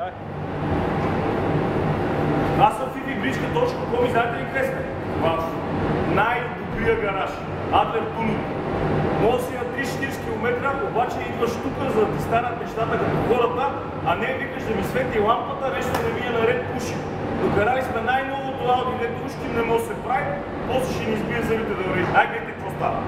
Да. Аз съм Фиди Бричка, точно какво ми знаете ли къде сме? Вас. Най-добрия гараж. Адлер Тунинг. Може да си на 3-40 км, обаче идваш тук, за да ти станат нещата като хората, а не викаш да ми свети лампата, нещо да ми е наред пуши. Докарали сме най-новото ауди, дето ушки не може да се прави, после ще ни избие зъбите да вреди. Ай, гледайте какво става.